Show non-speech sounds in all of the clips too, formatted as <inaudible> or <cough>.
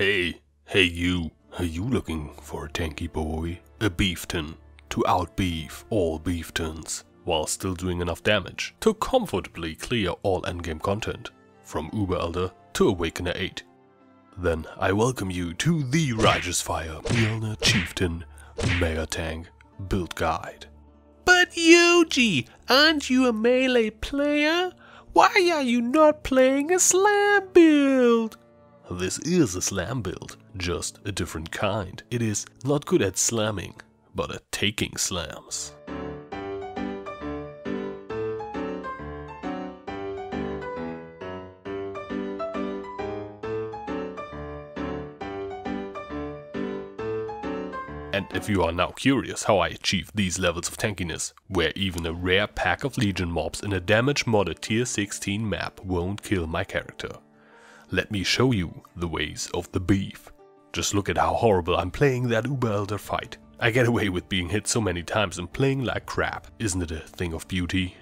Hey, hey you, are you looking for a tanky boy? A beefton to outbeef all beeftons while still doing enough damage to comfortably clear all endgame content from Uber Elder to Awakener 8. Then I welcome you to the Righteous Fire Mjölner Chieftain Mega Tank Build Guide. But Yoji, aren't you a melee player? Why are you not playing a slam build? This is a slam build, just a different kind. It is not good at slamming, but at taking slams. And if you are now curious how I achieved these levels of tankiness, where even a rare pack of legion mobs in a damage modded tier 16 map won't kill my character, let me show you the ways of the beef. Just look at how horrible I'm playing that Uber Elder fight. I get away with being hit so many times and playing like crap, isn't it a thing of beauty?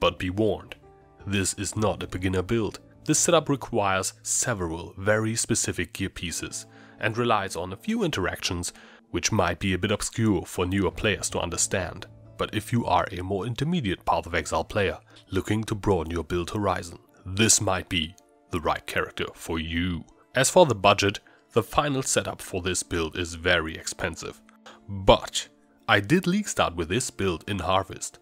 But be warned, this is not a beginner build. This setup requires several very specific gear pieces and relies on a few interactions which might be a bit obscure for newer players to understand. But if you are a more intermediate Path of Exile player looking to broaden your build horizon, this might be the right character for you. As for the budget, the final setup for this build is very expensive. But I did league start with this build in Harvest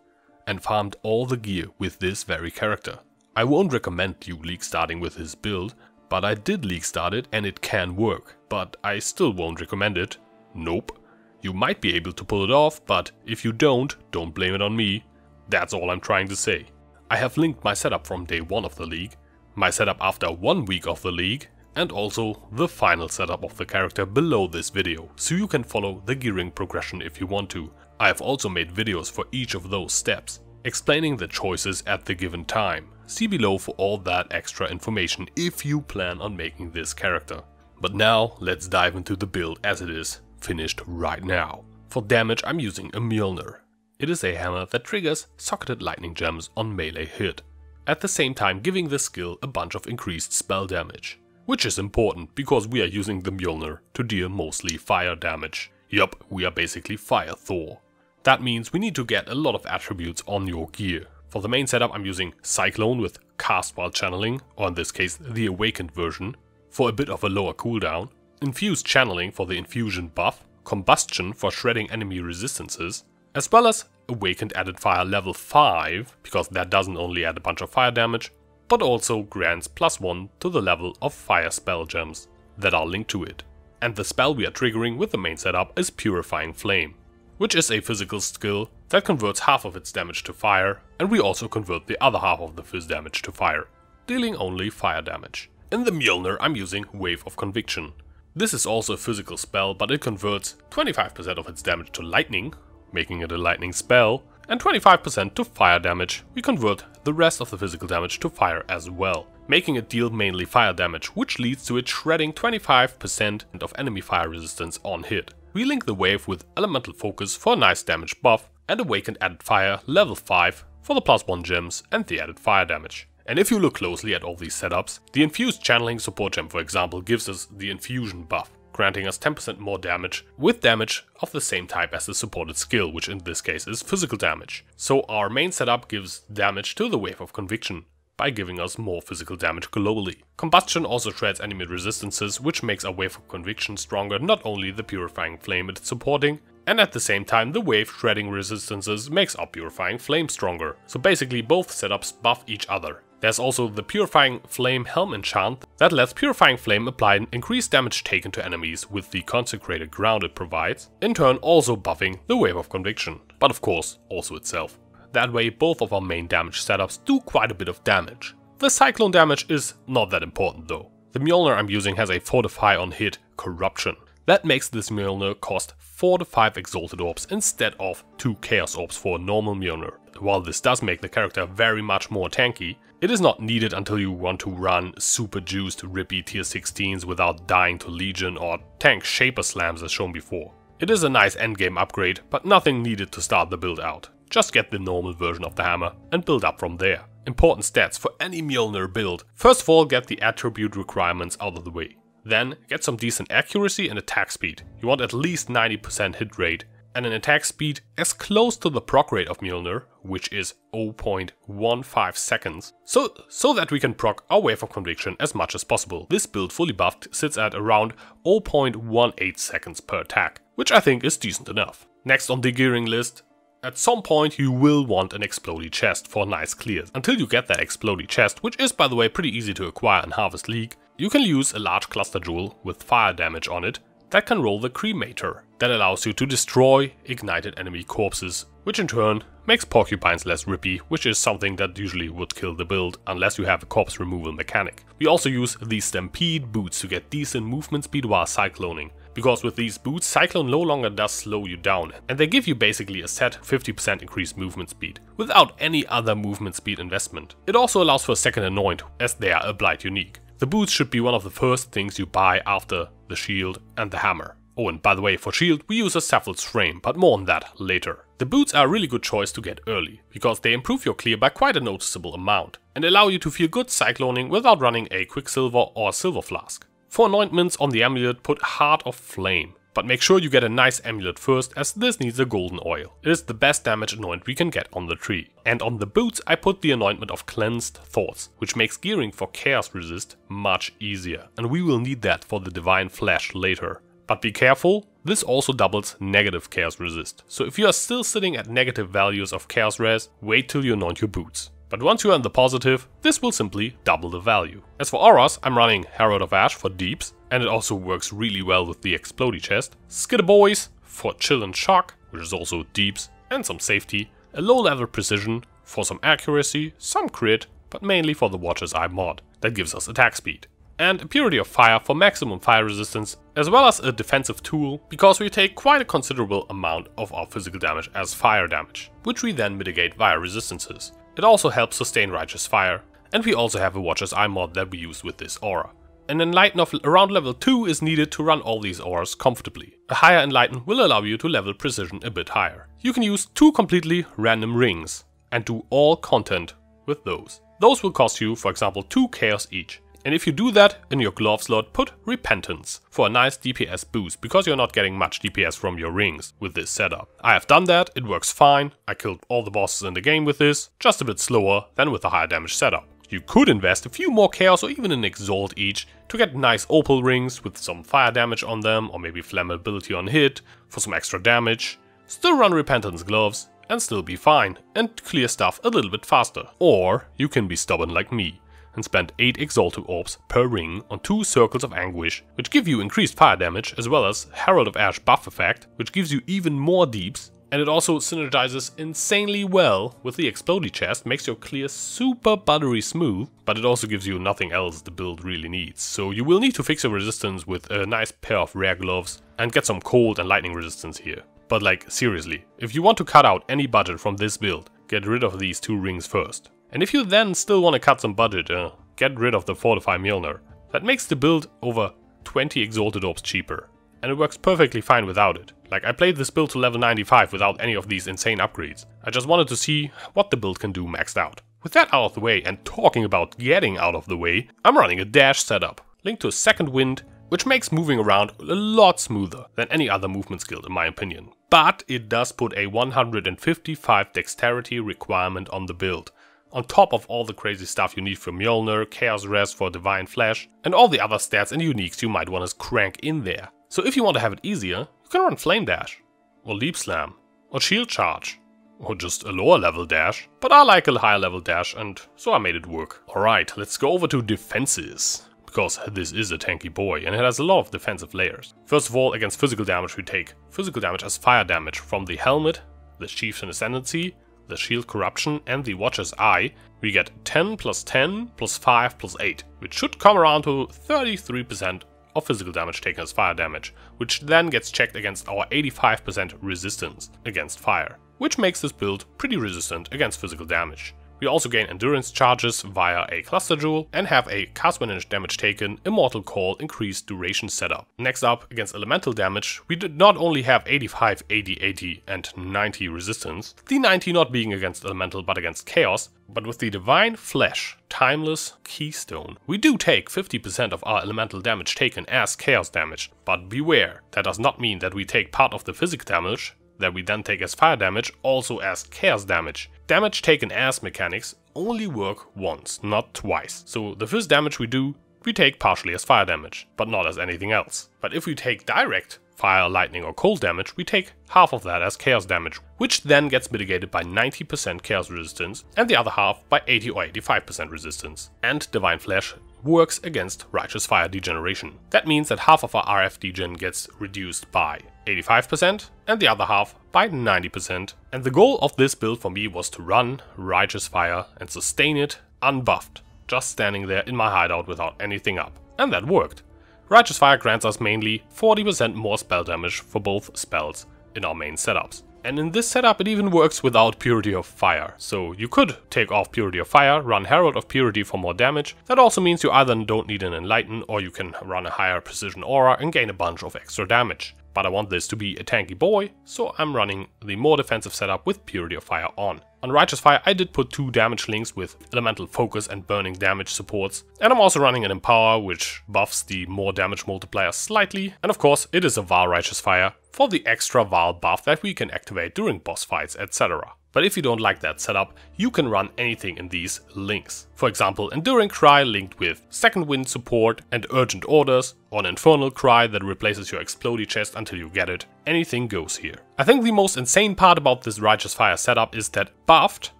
and farmed all the gear with this very character. I won't recommend you league starting with this build, but I did league start it and it can work, but I still won't recommend it Nope. You might be able to pull it off, but if you don't, don't blame it on me. That's all I'm trying to say. I have linked my setup from day 1 of the league, my setup after 1 week of the league, and also the final setup of the character below this video, so you can follow the gearing progression if you want to. I have also made videos for each of those steps, explaining the choices at the given time. See below for all that extra information if you plan on making this character. But now, let's dive into the build as it is, finished right now. For damage I'm using a Mjölner. It is a hammer that triggers socketed lightning gems on melee hit, at the same time giving the skill a bunch of increased spell damage. Which is important because we are using the Mjölner to deal mostly fire damage. Yup, we are basically Fire Thor. That means we need to get a lot of attributes on your gear. For the main setup I'm using Cyclone with Cast while channeling, or in this case the Awakened version, for a bit of a lower cooldown, Infused Channeling for the Infusion buff, Combustion for shredding enemy resistances, as well as Awakened Added Fire level 5, because that doesn't only add a bunch of fire damage, but also grants plus 1 to the level of fire spell gems that are linked to it. And the spell we are triggering with the main setup is Purifying Flame, which is a physical skill that converts half of its damage to fire, and we also convert the other half of the phys damage to fire, dealing only fire damage. In the Mjölner I'm using Wave of Conviction, this is also a physical spell, but it converts 25% of its damage to lightning, making it a lightning spell, and 25% to fire damage. We convert the rest of the physical damage to fire as well, making it deal mainly fire damage, which leads to it shredding 25% of enemy fire resistance on hit. We link the wave with Elemental Focus for a nice damage buff, and Awakened Added Fire level 5 for the plus 1 gems and the added fire damage. And if you look closely at all these setups, the Infused Channeling Support Gem for example gives us the Infusion buff, granting us 10% more damage, with damage of the same type as the supported skill, which in this case is physical damage. So our main setup gives damage to the Wave of Conviction, by giving us more physical damage globally. Combustion also shreds enemy resistances, which makes our Wave of Conviction stronger, not only the Purifying Flame it's supporting, and at the same time the wave shredding resistances makes our Purifying Flame stronger. So basically both setups buff each other. There's also the Purifying Flame Helm enchant that lets Purifying Flame apply an increased damage taken to enemies with the consecrated ground it provides, in turn also buffing the Wave of Conviction, but of course also itself. That way both of our main damage setups do quite a bit of damage. The Cyclone damage is not that important though. The Mjölner I'm using has a Fortify on hit Corruption. That makes this Mjölner cost 4 to 5 Exalted Orbs instead of 2 Chaos Orbs for a normal Mjölner. While this does make the character very much more tanky, it is not needed until you want to run super juiced rippy tier 16s without dying to Legion or tank Shaper Slams as shown before. It is a nice endgame upgrade, but nothing needed to start the build out. Just get the normal version of the hammer and build up from there. Important stats for any Mjölner build. First of all get the attribute requirements out of the way. Then get some decent accuracy and attack speed. You want at least 90% hit rate and an attack speed as close to the proc rate of Mjölner, which is 0.15 seconds, so, so that we can proc our Wave of Conviction as much as possible. This build fully buffed sits at around 0.18 seconds per attack, which I think is decent enough. Next on the gearing list, at some point you will want an explodey chest for nice clears. Until you get that explodey chest, which is by the way pretty easy to acquire in Harvest League, you can use a large cluster jewel with fire damage on it that can roll the Cremator. That allows you to destroy ignited enemy corpses, which in turn makes porcupines less rippy, which is something that usually would kill the build unless you have a corpse removal mechanic. We also use the Stampede boots to get decent movement speed while cycloning, because with these boots, Cyclone no longer does slow you down, and they give you basically a set 50% increased movement speed, without any other movement speed investment. It also allows for a second anoint, as they are a Blight unique. The boots should be one of the first things you buy after the shield and the hammer. Oh, and by the way, for shield we use a Saffell's frame, but more on that later. The boots are a really good choice to get early, because they improve your clear by quite a noticeable amount, and allow you to feel good cycloning without running a Quicksilver or Silver Flask. For anointments on the amulet, put Heart of Flame. But make sure you get a nice amulet first, as this needs a golden oil. It is the best damage anoint we can get on the tree. And on the boots I put the anointment of Cleansed Thoughts, which makes gearing for Chaos Resist much easier. And we will need that for the Divine Flesh later. But be careful, this also doubles negative Chaos Resist. So if you are still sitting at negative values of Chaos Res, wait till you anoint your boots. But once you are in the positive, this will simply double the value. As for auras, I'm running Herald of Ash for deeps, and it also works really well with the Explodey chest. Skitterbots for chill and shock, which is also deeps, and some safety. A low level precision for some accuracy, some crit, but mainly for the Watcher's Eye mod, that gives us attack speed. And a Purity of Fire for maximum fire resistance, as well as a defensive tool, because we take quite a considerable amount of our physical damage as fire damage, which we then mitigate via resistances. It also helps sustain Righteous Fire, and we also have a Watcher's Eye mod that we use with this aura. An Enlighten of around level 2 is needed to run all these ores comfortably. A higher Enlighten will allow you to level Precision a bit higher. You can use two completely random rings, and do all content with those. Those will cost you, for example, 2 Chaos each. And if you do that, in your glove slot put Repentance for a nice DPS boost, because you're not getting much DPS from your rings with this setup. I have done that, it works fine, I killed all the bosses in the game with this, just a bit slower than with the higher damage setup. You could invest a few more Chaos or even an Exalt each to get nice Opal rings with some fire damage on them or maybe flammability on hit for some extra damage. Still run Repentance gloves and still be fine and clear stuff a little bit faster. Or you can be stubborn like me and spend 8 Exalted Orbs per ring on 2 Circles of Anguish, which give you increased fire damage, as well as Herald of Ash buff effect, which gives you even more deeps, and it also synergizes insanely well with the Explodey chest, makes your clear super buttery smooth, but it also gives you nothing else the build really needs. So you will need to fix your resistance with a nice pair of rare gloves and get some cold and lightning resistance here. But like, seriously, if you want to cut out any budget from this build, get rid of these two rings first. And if you then still want to cut some budget, uh, get rid of the Fortify Mjölner. That makes the build over 20 Exalted Orbs cheaper. And it works perfectly fine without it. Like I played this build to level 95 without any of these insane upgrades. I just wanted to see what the build can do maxed out. With that out of the way and talking about getting out of the way, I'm running a dash setup, linked to a second wind, which makes moving around a lot smoother than any other movement skill in my opinion. But it does put a 155 dexterity requirement on the build, on top of all the crazy stuff you need for Mjölner, Chaos Res for Divine Flesh, and all the other stats and uniques you might want to crank in there. So if you want to have it easier, you can run Flame Dash, or Leap Slam, or Shield Charge, or just a lower level dash, but I like a higher level dash and so I made it work. Alright, let's go over to defenses, because this is a tanky boy and it has a lot of defensive layers. First of all, against physical damage we take physical damage as fire damage from the helmet, the Chieftain Ascendancy, the Shield Corruption and the Watcher's Eye, we get 10 plus 10 plus 5 plus 8, which should come around to 33% of physical damage taken as fire damage, which then gets checked against our 85% resistance against fire, which makes this build pretty resistant against physical damage. We also gain endurance charges via a cluster jewel and have a cast damage taken, immortal call, increased duration setup. Next up, against elemental damage, we did not only have 85, 80, 80 and 90 resistance, the 90 not being against elemental but against chaos, but with the Divine Flesh, Timeless Keystone, we do take 50% of our elemental damage taken as chaos damage. But beware, that does not mean that we take part of the physic damage, that we then take as fire damage, also as chaos damage. Damage taken as mechanics only work once, not twice. So the first damage we do, we take partially as fire damage, but not as anything else. But if we take direct fire, lightning or cold damage, we take half of that as chaos damage, which then gets mitigated by 90% chaos resistance and the other half by 80 or 85% resistance. And Divine Flesh works against Righteous Fire degeneration. That means that half of our RF degen gets reduced by 85% and the other half by 90%. And the goal of this build for me was to run Righteous Fire and sustain it unbuffed, just standing there in my hideout without anything up. And that worked. Righteous Fire grants us mainly 40% more spell damage for both spells in our main setups. And in this setup it even works without Purity of Fire. So you could take off Purity of Fire, run Herald of Purity for more damage. That also means you either don't need an Enlighten or you can run a higher precision aura and gain a bunch of extra damage. But I want this to be a tanky boy, so I'm running the more defensive setup with Purity of Fire on. On Righteous Fire I did put two damage links with Elemental Focus and Burning Damage supports, and I'm also running an Empower which buffs the more damage multiplier slightly, and of course it is a Vaal Righteous Fire for the extra Vaal buff that we can activate during boss fights etc. But if you don't like that setup, you can run anything in these links. For example, Enduring Cry linked with Second Wind support and Urgent Orders, or an Infernal Cry that replaces your Explody chest until you get it. Anything goes here. I think the most insane part about this Righteous Fire setup is that buffed,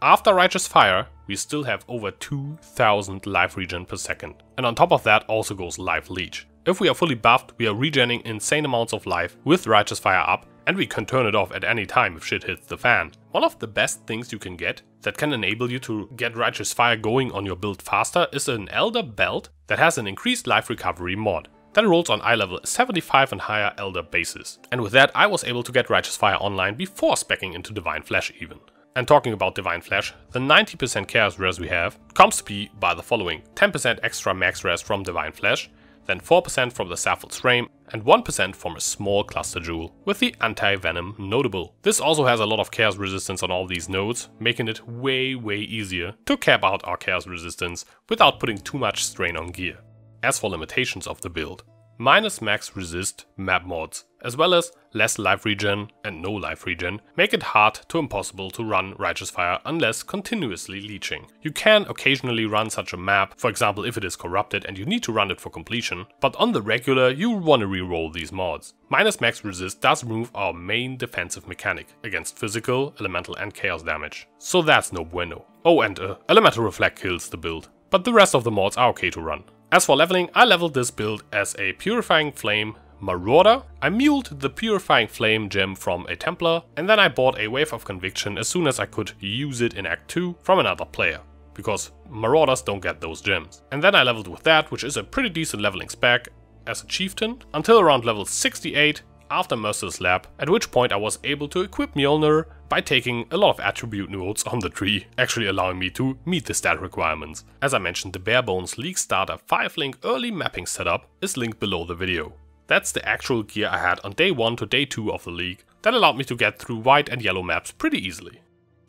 after Righteous Fire, we still have over 2000 life regen per second. And on top of that also goes Life Leech. If we are fully buffed, we are regenerating insane amounts of life with Righteous Fire up and we can turn it off at any time if shit hits the fan. One of the best things you can get that can enable you to get Righteous Fire going on your build faster is an Elder Belt that has an increased life recovery mod that rolls on eye level 75 and higher Elder bases. And with that I was able to get Righteous Fire online before specking into Divine Flesh even. And talking about Divine Flesh, the 90% Chaos Res we have comes to be by the following 10% extra Max Res from Divine Flesh, then 4% from the Saffell's Frame, and 1% from a small cluster jewel, with the anti-venom notable. This also has a lot of chaos resistance on all these nodes, making it way way easier to cap out our chaos resistance without putting too much strain on gear. As for limitations of the build, minus max resist map mods, as well as less life regen and no life regen, make it hard to impossible to run Righteous Fire unless continuously leeching. You can occasionally run such a map, for example if it is corrupted and you need to run it for completion, but on the regular you want to reroll these mods. Minus max resist does remove our main defensive mechanic against physical, elemental and chaos damage. So that's no bueno. Oh and uh, elemental reflect kills the build, but the rest of the mods are okay to run. As for leveling, I leveled this build as a Purifying Flame Marauder. I muled the Purifying Flame gem from a Templar, and then I bought a Wave of Conviction as soon as I could use it in Act 2 from another player, because Marauders don't get those gems. And then I leveled with that, which is a pretty decent leveling spec, as a Chieftain, until around level 68 after Mercer's Lab, at which point I was able to equip Mjölner by taking a lot of attribute nodes on the tree, actually allowing me to meet the stat requirements. As I mentioned, the Bare Bones League Starter 5-link early mapping setup is linked below the video. That's the actual gear I had on day 1 to day 2 of the league, that allowed me to get through white and yellow maps pretty easily.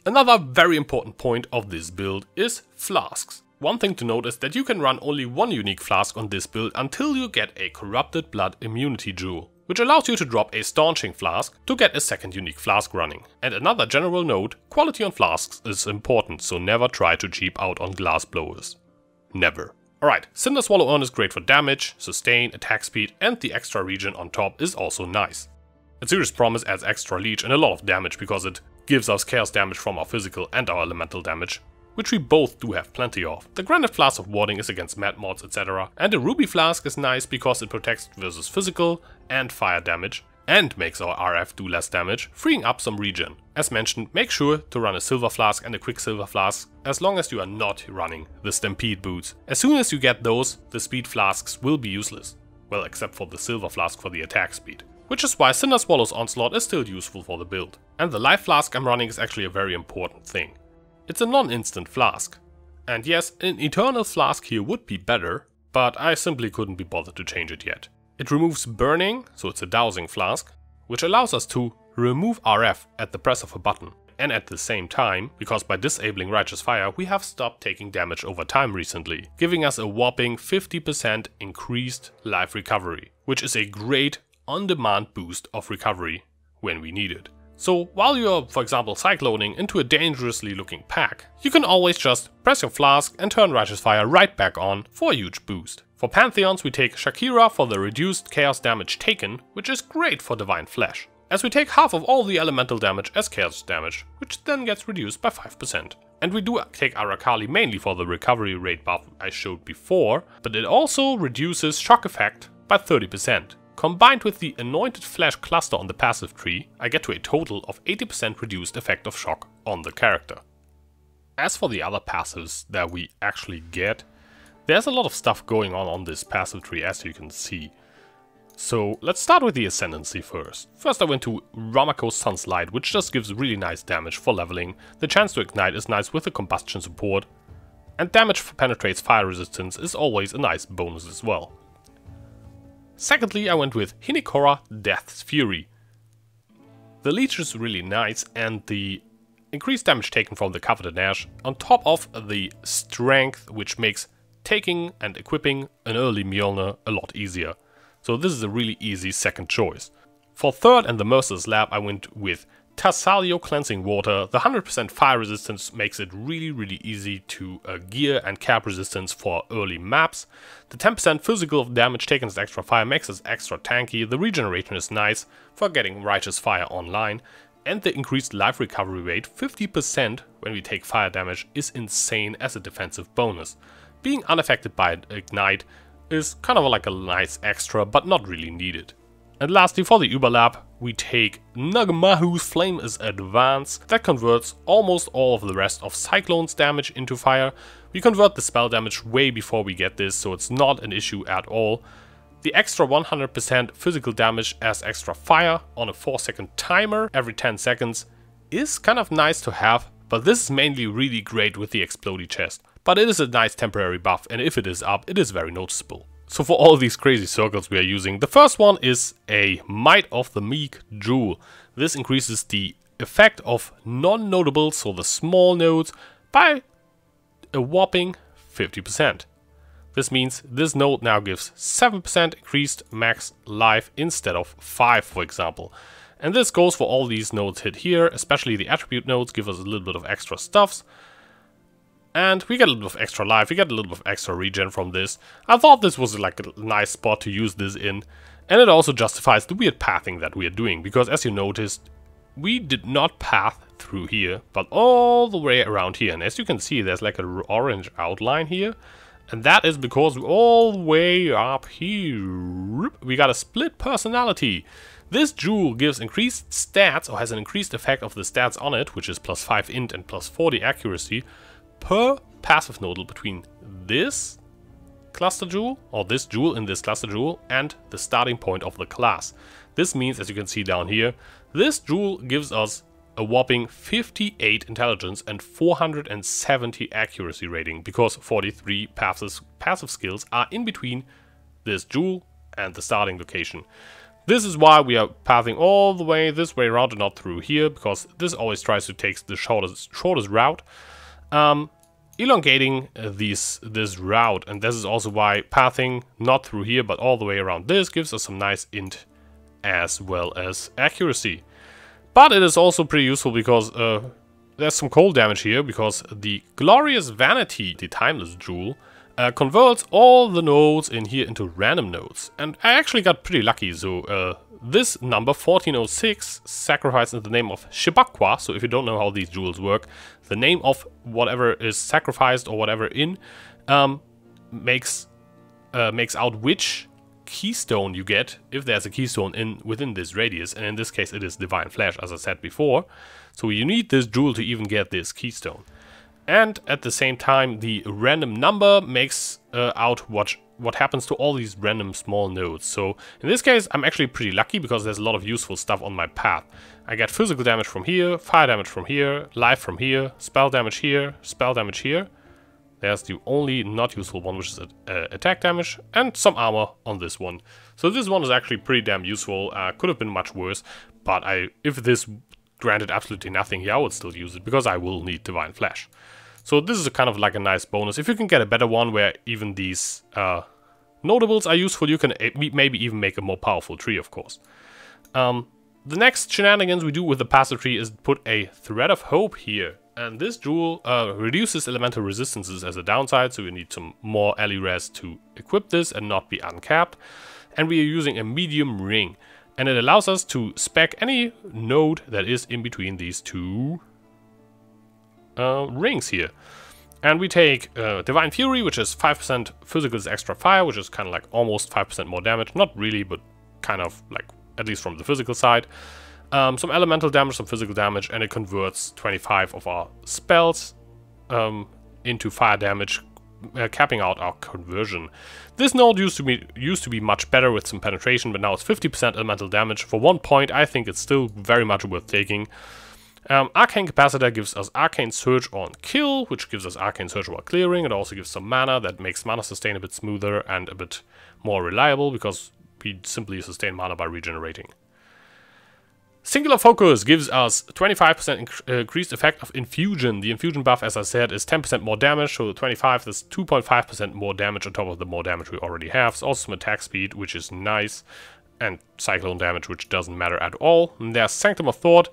Another very important point of this build is flasks. One thing to note is that you can run only one unique flask on this build until you get a Corrupted Blood Immunity Jewel which allows you to drop a Staunching Flask to get a second unique flask running. And another general note, quality on flasks is important, so never try to cheap out on glass blowers. Never. Alright, Cinderswallow Urn is great for damage, sustain, attack speed, and the extra regen on top is also nice. Atziri's Promise adds extra leech and a lot of damage because it gives us chaos damage from our physical and our elemental damage, which we both do have plenty of. The Granite Flask of Warding is against Mad Mods etc. And the Ruby Flask is nice because it protects versus physical and fire damage and makes our RF do less damage, freeing up some regen. As mentioned, make sure to run a Silver Flask and a Quicksilver Flask as long as you are not running the Stampede boots. As soon as you get those, the Speed Flasks will be useless. Well, except for the Silver Flask for the attack speed. Which is why Cinderswallow's Onslaught is still useful for the build. And the Life Flask I'm running is actually a very important thing. It's a non-instant flask. And yes, an eternal flask here would be better, but I simply couldn't be bothered to change it yet. It removes burning, so it's a dowsing flask, which allows us to remove RF at the press of a button. And at the same time, because by disabling Righteous Fire, we have stopped taking damage over time recently, giving us a whopping 50% increased life recovery, which is a great on-demand boost of recovery when we need it. So while you're, for example, cycloning into a dangerously looking pack, you can always just press your flask and turn Righteous Fire right back on for a huge boost. For Pantheons we take Shakari for the reduced chaos damage taken, which is great for Divine Flesh, as we take half of all the elemental damage as chaos damage, which then gets reduced by 5%. And we do take Arakaali mainly for the recovery rate buff I showed before, but it also reduces shock effect by 30%. Combined with the Anointed flash cluster on the passive tree, I get to a total of 80% reduced effect of shock on the character. As for the other passives that we actually get, there's a lot of stuff going on on this passive tree as you can see. So let's start with the Ascendancy first. First I went to Ramako's Sun's Light, which just gives really nice damage for leveling. The chance to ignite is nice with the combustion support. And damage for penetrates fire resistance is always a nice bonus as well. Secondly, I went with Hinekora Death's Fury. The leech is really nice and the increased damage taken from the Coveted Ash on top of the strength which makes taking and equipping an early Mjölner a lot easier. So this is a really easy second choice. For third and the Mercer's Lab I went with Tasalio Cleansing Water, the 100% fire resistance makes it really really easy to uh, gear and cap resistance for early maps. The 10% physical damage taken as extra fire makes us extra tanky, the regeneration is nice for getting Righteous Fire online, and the increased life recovery rate, 50% when we take fire damage, is insane as a defensive bonus. Being unaffected by Ignite is kind of like a nice extra, but not really needed. And lastly, for the Uberlab, we take Ngamahu's Flame is Advanced. That converts almost all of the rest of Cyclone's damage into fire. We convert the spell damage way before we get this, so it's not an issue at all. The extra 100% physical damage as extra fire on a 4 second timer every 10 seconds is kind of nice to have, but this is mainly really great with the Explody chest. But it is a nice temporary buff, and if it is up, it is very noticeable. So for all these crazy circles we are using, the first one is a Might of the Meek Jewel. This increases the effect of non-notables, so the small nodes, by a whopping 50%. This means this node now gives 7% increased max life instead of 5 for example. And this goes for all these nodes hit here, especially the attribute nodes give us a little bit of extra stuffs. And we get a little bit of extra life, we get a little bit of extra regen from this. I thought this was like a nice spot to use this in. And it also justifies the weird pathing that we are doing, because as you noticed, we did not path through here, but all the way around here. And as you can see, there's like an orange outline here. And that is because all the way up here, we got a split personality. This jewel gives increased stats, or has an increased effect of the stats on it, which is plus 5 int and plus 40 accuracy, per passive nodal between this cluster jewel, or this jewel in this cluster jewel, and the starting point of the class. This means, as you can see down here, this jewel gives us a whopping 58 intelligence and 470 accuracy rating, because 43 passive, passive skills are in between this jewel and the starting location. This is why we are pathing all the way this way around and not through here, because this always tries to take the shortest, shortest route. Um, elongating these this route, and this is also why pathing not through here but all the way around this gives us some nice int as well as accuracy. But it is also pretty useful because uh, there's some cold damage here because the Glorious Vanity, the Timeless Jewel, uh, converts all the nodes in here into random nodes. And I actually got pretty lucky, so uh, this number, 1406, sacrificed in the name of Xibaqua, so if you don't know how these jewels work, the name of whatever is sacrificed or whatever in um, makes uh, makes out which keystone you get if there's a keystone in within this radius, and in this case it is Divine Flesh as I said before. So you need this jewel to even get this keystone. And at the same time, the random number makes uh, out what what happens to all these random small nodes. So in this case, I'm actually pretty lucky because there's a lot of useful stuff on my path. I get physical damage from here, fire damage from here, life from here, spell damage here, spell damage here. There's the only not useful one, which is uh, attack damage, and some armor on this one. So this one is actually pretty damn useful. Uh, could have been much worse, but I, if this granted absolutely nothing here, I would still use it, because I will need Divine Flesh. So this is a kind of like a nice bonus. If you can get a better one where even these uh, notables are useful, you can maybe even make a more powerful tree, of course. Um, the next shenanigans we do with the passive tree is put a Thread of Hope here. And this jewel uh, reduces elemental resistances as a downside, so you need some more res to equip this and not be uncapped. And we are using a medium ring, and it allows us to spec any node that is in between these two uh, rings here. And we take uh, Divine Fury, which is 5% physical extra fire, which is kind of like almost 5% more damage. Not really, but kind of like, at least from the physical side um, some elemental damage, some physical damage, and it converts 25 of our spells um, into fire damage, uh, capping out our conversion. This node used to be used to be much better with some penetration, but now it's 50% elemental damage. For one point, I think it's still very much worth taking. Um, Arcane Capacitor gives us Arcane Surge on kill, which gives us Arcane Surge while clearing. It also gives some mana that makes mana sustain a bit smoother and a bit more reliable, because we simply sustain mana by regenerating. Singular Focus gives us 25% uh, increased effect of Infusion. The Infusion buff, as I said, is 10% more damage, so 25 is 2.5% more damage on top of the more damage we already have. It's also some attack speed, which is nice, and Cyclone damage, which doesn't matter at all. And there's Sanctum of Thought.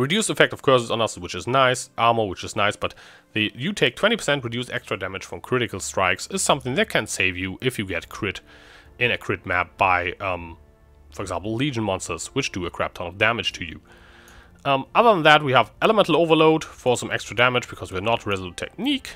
Reduced effect of curses on us, which is nice. Armor, which is nice, but the you take 20% reduced extra damage from critical strikes is something that can save you if you get crit in a crit map by um, for example, Legion monsters, which do a crap ton of damage to you. Um, other than that, we have Elemental Overload for some extra damage because we're not Resolute Technique.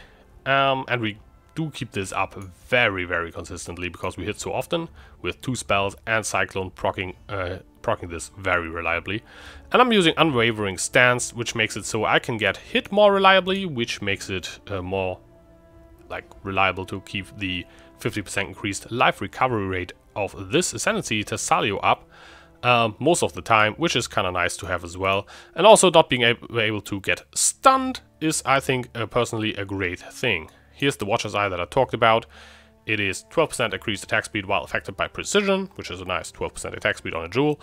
Um, and we do keep this up very, very consistently because we hit so often with two spells and Cyclone proccing, uh, proccing this very reliably. And I'm using Unwavering Stance, which makes it so I can get hit more reliably, which makes it uh, more like reliable to keep the 50% increased life recovery rate of this Ascendancy Tasalio up um, most of the time, which is kind of nice to have as well. And also not being ab able to get stunned is, I think, uh, personally a great thing. Here's the Watcher's Eye that I talked about. It is 12% increased attack speed while affected by precision, which is a nice 12% attack speed on a jewel.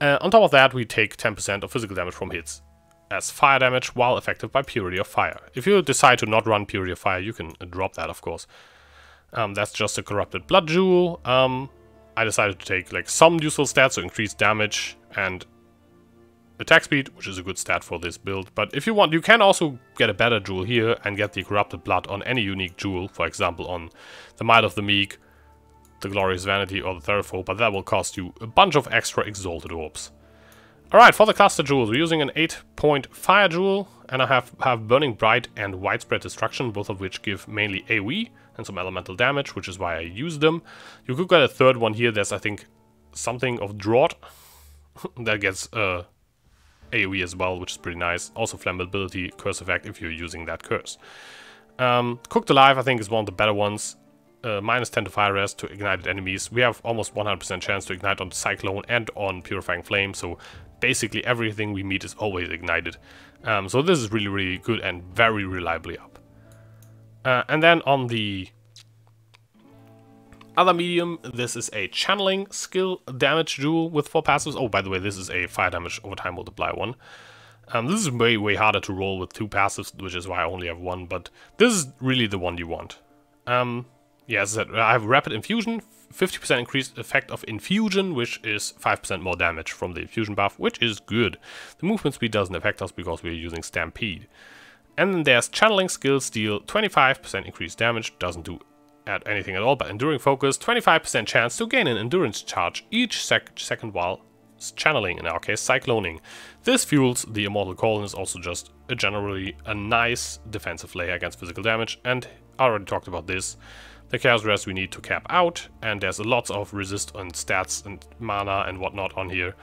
Uh, on top of that, we take 10% of physical damage from hits as fire damage while affected by Purity of Fire. If you decide to not run Purity of Fire, you can drop that, of course. Um, that's just a Corrupted Blood Jewel. Um, I decided to take like some useful stats, so increased damage and attack speed, which is a good stat for this build. But if you want, you can also get a better jewel here and get the Corrupted Blood on any unique jewel, for example on the Might of the Meek, the Glorious Vanity or the Theraphobe, but that will cost you a bunch of extra Exalted Orbs. Alright, for the cluster jewels, we're using an 8-point fire jewel, and I have, have Burning Bright and Widespread Destruction, both of which give mainly AoE and some elemental damage, which is why I use them. You could get a third one here, there's I think something of Draught, <laughs> that gets uh, AoE as well, which is pretty nice. Also Flammability, Curse Effect if you're using that curse. Um, Cooked Alive I think is one of the better ones. Uh, minus 10 to fire rest to ignited enemies. We have almost 100% chance to ignite on Cyclone and on Purifying Flame, so basically everything we meet is always ignited. Um, so this is really, really good and very reliably up. Uh, and then on the other medium, this is a channeling skill damage jewel with four passives. Oh, by the way, this is a fire damage over time multiplier one. Um, this is way, way harder to roll with two passives, which is why I only have one, but this is really the one you want. Um, yeah, I have Rapid Infusion, 50% increased effect of Infusion, which is 5% more damage from the Infusion buff, which is good. The movement speed doesn't affect us because we're using Stampede. And then there's Channeling Skills deal 25% increased damage, doesn't do add anything at all, but Enduring Focus, 25% chance to gain an Endurance charge each sec second while channeling, in our case cycloning. This fuels the Immortal Call and is also just a generally a nice defensive layer against physical damage, and I already talked about this the Chaos Res we need to cap out, and there's lots of resist and stats and mana and whatnot on here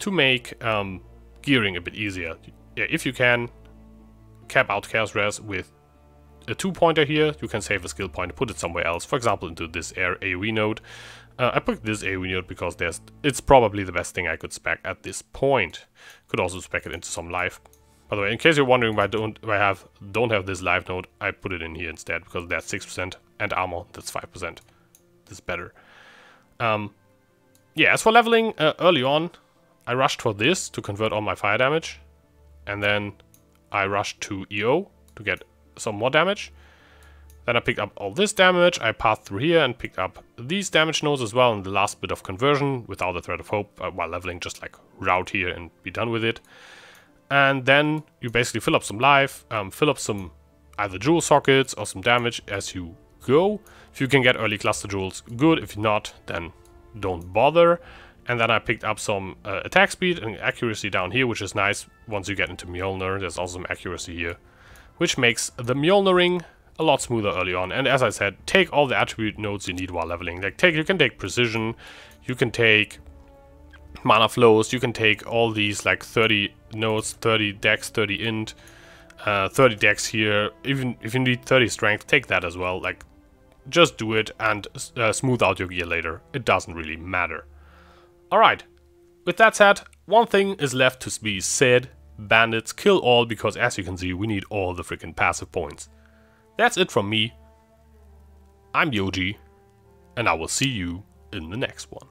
to make um, gearing a bit easier. Yeah, if you can, cap out Chaos Res with a two pointer here, you can save a skill point and put it somewhere else, for example into this air AoE node. Uh, I picked this AoE node because there's it's probably the best thing I could spec at this point. Could also spec it into some life. By the way, in case you're wondering why I don't why I have don't have this life node, I put it in here instead because that's six percent and armor that's five percent. This is better. Um, yeah, as for leveling uh, early on, I rushed for this to convert all my fire damage, and then I rushed to EO to get some more damage. Then I picked up all this damage, I passed through here and picked up these damage nodes as well in the last bit of conversion without a Thread of Hope uh, while leveling just like route here and be done with it. And then you basically fill up some life, um, fill up some either jewel sockets or some damage as you go. If you can get early cluster jewels, good. If not, then don't bother. And then I picked up some uh, attack speed and accuracy down here, which is nice once you get into Mjölner. There's also some accuracy here, which makes the Mjolniring a lot smoother early on. And as I said, take all the attribute nodes you need while leveling. Like take, you can take precision, you can take mana flows, you can take all these like 30 nodes, 30 dex, 30 int, uh, 30 dex here. Even if you need 30 strength, take that as well. Like just do it and uh, smooth out your gear later. It doesn't really matter. Alright, with that said, one thing is left to be said. Bandits kill all because as you can see we need all the freaking passive points. That's it from me. I'm Yoji, and I will see you in the next one.